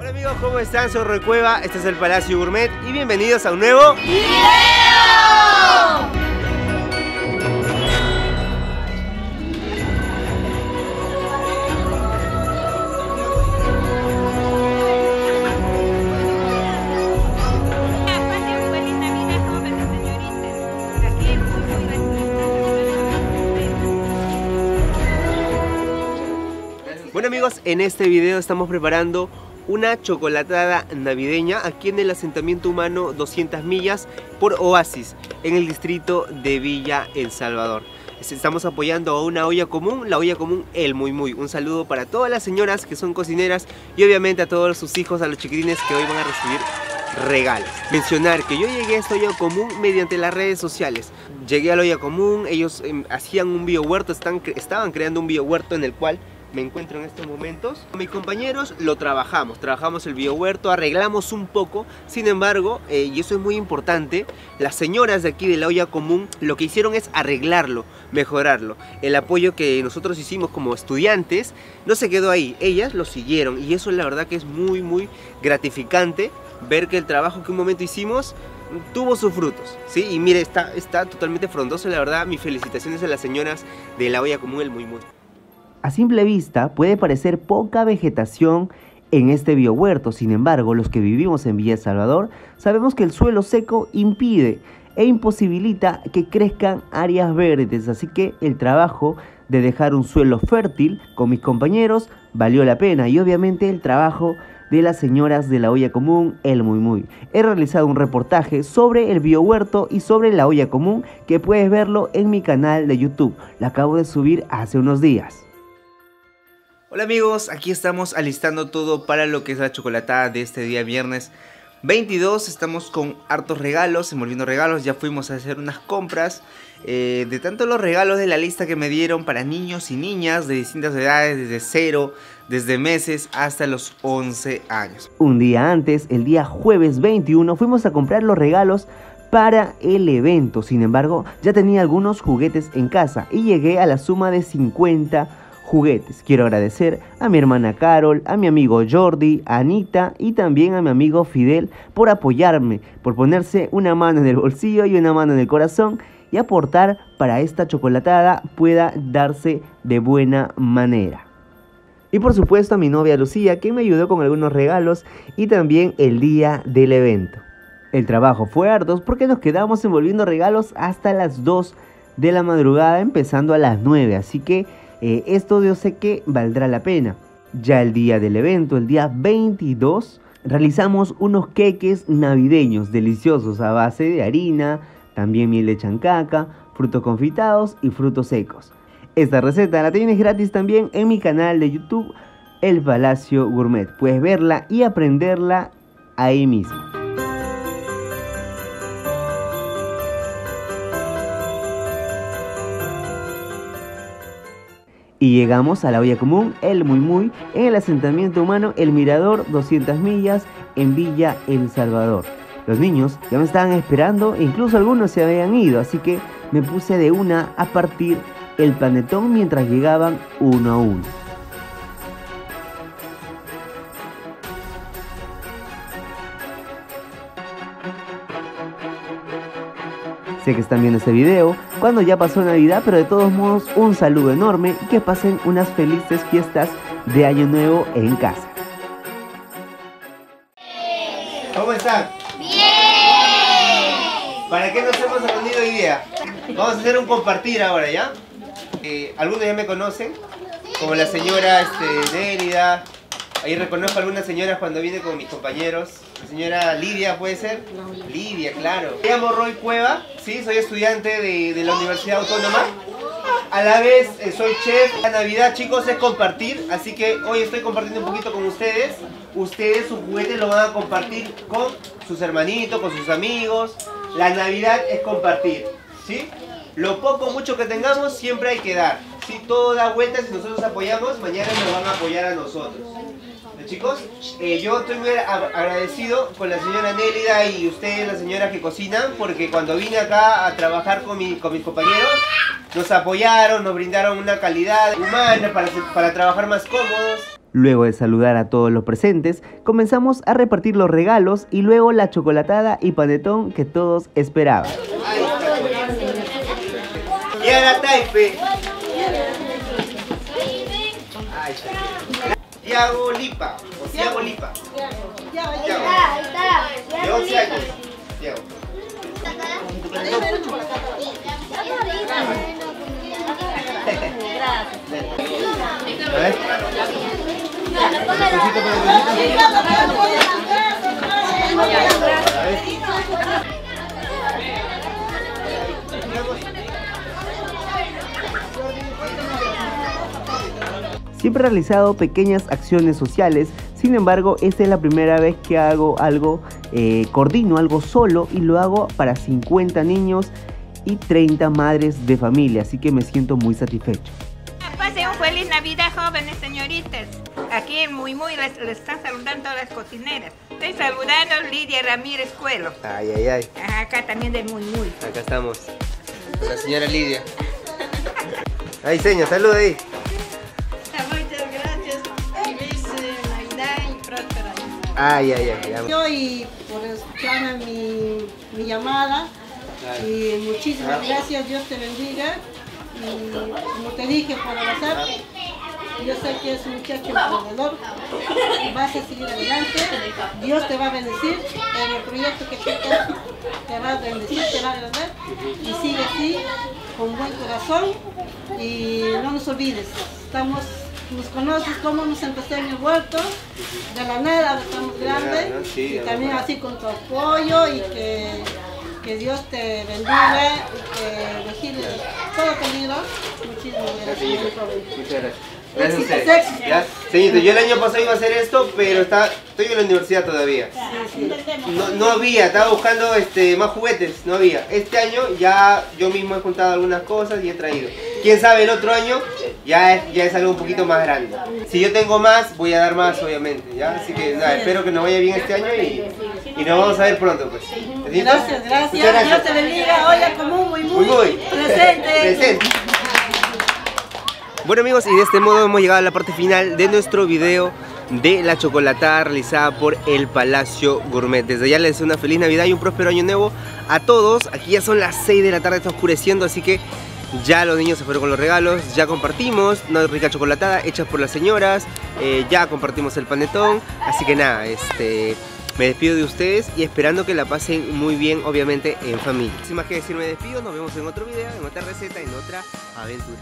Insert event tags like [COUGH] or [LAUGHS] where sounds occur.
Hola amigos, ¿cómo están? Soy Roy Cueva, este es el Palacio Gourmet y bienvenidos a un nuevo ¡Video! Bueno amigos, en este video estamos preparando una chocolatada navideña aquí en el asentamiento humano 200 millas por Oasis, en el distrito de Villa El Salvador. Estamos apoyando a una olla común, la olla común El Muy Muy. Un saludo para todas las señoras que son cocineras y obviamente a todos sus hijos, a los chiquitines que hoy van a recibir regalos. Mencionar que yo llegué a esta olla común mediante las redes sociales. Llegué a la olla común, ellos eh, hacían un bio huerto, están, estaban creando un bio huerto en el cual me encuentro en estos momentos. Con mis compañeros lo trabajamos, trabajamos el biohuerto, arreglamos un poco, sin embargo, eh, y eso es muy importante, las señoras de aquí de la olla común lo que hicieron es arreglarlo, mejorarlo. El apoyo que nosotros hicimos como estudiantes no se quedó ahí, ellas lo siguieron y eso la verdad que es muy muy gratificante ver que el trabajo que un momento hicimos tuvo sus frutos, ¿sí? Y mire, está, está totalmente frondoso, la verdad, mis felicitaciones a las señoras de la olla común El Muy Muy. A simple vista puede parecer poca vegetación en este biohuerto, sin embargo los que vivimos en Villa Salvador sabemos que el suelo seco impide e imposibilita que crezcan áreas verdes, así que el trabajo de dejar un suelo fértil con mis compañeros valió la pena y obviamente el trabajo de las señoras de la olla común El Muy Muy. He realizado un reportaje sobre el biohuerto y sobre la olla común que puedes verlo en mi canal de YouTube. Lo acabo de subir hace unos días. Hola amigos, aquí estamos alistando todo para lo que es la chocolatada de este día viernes 22 Estamos con hartos regalos, envolviendo regalos, ya fuimos a hacer unas compras eh, De tanto los regalos de la lista que me dieron para niños y niñas de distintas edades Desde 0, desde meses hasta los 11 años. Un día antes, el día jueves 21, fuimos a comprar los regalos para el evento. Sin embargo, ya tenía algunos juguetes en casa y llegué a la suma de 50 juguetes. Quiero agradecer a mi hermana Carol, a mi amigo Jordi, a Anita y también a mi amigo Fidel por apoyarme, por ponerse una mano en el bolsillo y una mano en el corazón y aportar para esta chocolatada pueda darse de buena manera. Y por supuesto a mi novia Lucía que me ayudó con algunos regalos y también el día del evento. El trabajo fue arduo porque nos quedamos envolviendo regalos hasta las 2 de la madrugada empezando a las 9, así que eh, esto yo sé que valdrá la pena. Ya el día del evento, el día 22, realizamos unos queques navideños deliciosos a base de harina, también miel de chancaca, frutos confitados y frutos secos. Esta receta la tienes gratis también en mi canal de YouTube, El Palacio Gourmet. Puedes verla y aprenderla ahí mismo. Y llegamos a la olla común El Muy Muy en el asentamiento humano El Mirador 200 millas en Villa El Salvador. Los niños ya me estaban esperando e incluso algunos se habían ido, así que me puse de una a partir el panetón mientras llegaban uno a uno. Sé que están viendo este video cuando ya pasó Navidad, pero de todos modos un saludo enorme y que pasen unas felices fiestas de Año Nuevo en casa. ¿Cómo están? ¡Bien! ¿Para qué nos hemos reunido hoy día? Vamos a hacer un compartir ahora, ¿ya? Eh, algunos ya me conocen, como la señora este, Nérida. Ahí reconozco a algunas señoras cuando vine con mis compañeros. La señora Lidia, ¿puede ser? Lidia, claro. Me llamo Roy Cueva, sí, soy estudiante de, la Universidad Autónoma. A la vez eh, soy chef. La Navidad, chicos, es compartir. Así que hoy estoy compartiendo un poquito con ustedes. Ustedes sus juguetes lo van a compartir con sus hermanitos, con sus amigos. La Navidad es compartir, ¿sí? Lo poco mucho que tengamos siempre hay que dar. Si todo da vueltas y nosotros apoyamos, mañana nos van a apoyar a nosotros. ¿Eh, Chicos, eh, yo estoy muy agradecido con la señora Nélida y ustedes, las señoras que cocinan, porque cuando vine acá a trabajar con, mi- con mis compañeros, nos apoyaron, nos brindaron una calidad humana para, para trabajar más cómodos. Luego de saludar a todos los presentes, comenzamos a repartir los regalos y luego la chocolatada y panetón que todos esperaban. Y a la taipe. Tiago Lipa. O Tiago Lipa. Tiago. De 11 años. Tiago. [LAUGHS] A ver. Siempre he realizado pequeñas acciones sociales, sin embargo, esta es la primera vez que hago algo, eh, coordino algo solo y lo hago para 50 niños y 30 madres de familia, así que me siento muy satisfecho. Pase un feliz Navidad, jóvenes señoritas. Aquí en Muy Muy les, les están saludando todas las cocineras. Estoy saludando a Lidia Ramírez Cuelo. Ay, ay, ay. Ajá, Acá también de Muy Muy. Acá estamos. Con la señora Lidia. Ahí, señor, saluda ahí. Ay. ya. Yo y por escucharme mi, mi llamada y muchísimas gracias, Dios te bendiga. Y como te dije por abrazar, yo sé que es un muchacho emprendedor, vas a seguir adelante, Dios te va a bendecir en el proyecto que tú tienes, te va a bendecir, te va a agradar y sigue así con buen corazón y no nos olvides, estamos, nos conoces cómo nos empecé en el huerto, de la nada estamos grandes ¿no? Sí, y también así con tu apoyo y que, que Dios te bendiga y que vigile todo peligro. Muchísimas Gracias. Muchas gracias. Gracias a Éxitos, usted. éxitos. ¿Ya? Señorita, yo el año pasado iba a hacer esto, pero está, estoy en la universidad todavía. No, no había, estaba buscando este, más juguetes, no había. Este año ya yo mismo he juntado algunas cosas y he traído. Quién sabe, el otro año ya es, ya es algo un poquito más grande. Si yo tengo más, voy a dar más, obviamente. ¿ya? Así que nada, espero que nos vaya bien este año y, y nos vamos a ver pronto. Pues. Gracias, gracias. Muchas Dios te bendiga. Olla común, muy, Muy, muy, muy. presente. Presente. Bueno amigos, y de este modo hemos llegado a la parte final de nuestro video de la chocolatada realizada por el Palacio Gourmet. Desde ya les deseo una feliz Navidad y un próspero año nuevo a todos. Aquí ya son las 6 de la tarde, está oscureciendo, así que ya los niños se fueron con los regalos, ya compartimos una rica chocolatada hecha por las señoras, eh, ya compartimos el panetón, así que nada, este... Me despido de ustedes y esperando que la pasen muy bien, obviamente, en familia. Sin más que decir, me despido. Nos vemos en otro video, en otra receta, en otra aventura.